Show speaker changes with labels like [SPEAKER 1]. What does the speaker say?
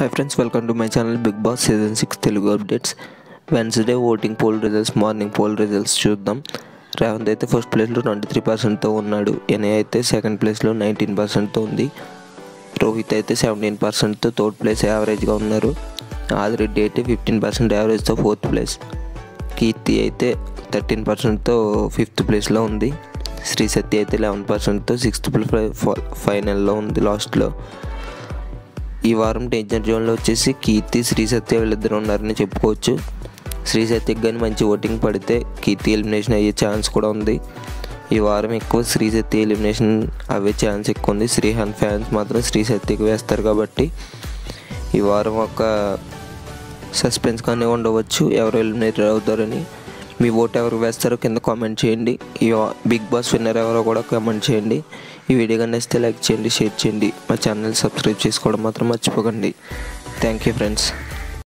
[SPEAKER 1] Hi friends welcome to my channel big boss season six Telugu updates Wednesday voting poll results morning poll results చూద్దాం. రేవంత్ అయితే first ప్లేస్లో twenty three పర్సెంట్తో ఉన్నాడు. ఎనే అయితే second ప్లేస్లో nineteen పర్సెంట్తో ఉంది. రోహిత్ అయితే సెవెంటీన్ పర్సెంట్తో థర్డ్ ప్లేస్ యావరేజ్గా ఉన్నారు. ఆదిరెడ్డి అయితే ఫిఫ్టీన్ పర్సెంట్ యావరేజ్తో ఫోర్త్ ప్లేస్ కీర్తి అయితే థర్టీన్ పర్సెంట్తో ఫిఫ్త్ ప్లేస్లో ఉంది. శ్రీ సత్య అయితే లెవెన్ పర్సెంట్తో సిక్స్త్ ప్లేస్ ఫైనల్లో ఉంది లాస్ట్లో ఈ వారం డేంజర్ జోన్లో వచ్చేసి కీర్తి శ్రీ సత్య వీళ్ళిద్దరు ఉన్నారని చెప్పుకోవచ్చు. శ్రీ సత్యకి కానీ మంచి ఓటింగ్ పడితే కీర్తి ఎలిమినేషన్ అయ్యే ఛాన్స్ కూడా ఉంది. ఈ వారం ఎక్కువ శ్రీ సత్య ఎలిమినేషన్ అవ్వే ఛాన్స్ ఎక్కువ ఉంది. శ్రీహాన్ ఫ్యాన్స్ మాత్రం శ్రీ సత్యకి వేస్తారు కాబట్టి ఈ వారం ఒక సస్పెన్స్ కానీ ఉండవచ్చు. ఎవరు ఎలిమినేట్ అవుతారని మీ ఓటు ఎవరు వేస్తారో కింద కామెంట్ చేయండి. ఈ బిగ్ బాస్ విన్నర్ ఎవరో కూడా కామెంట్ చేయండి. ఈ వీడియో కానీ నచ్చితే లైక్ చేయండి షేర్ చేయండి. మా ఛానల్ సబ్స్క్రైబ్ చేసుకోవడం మాత్రం మర్చిపోకండి. Thank you friends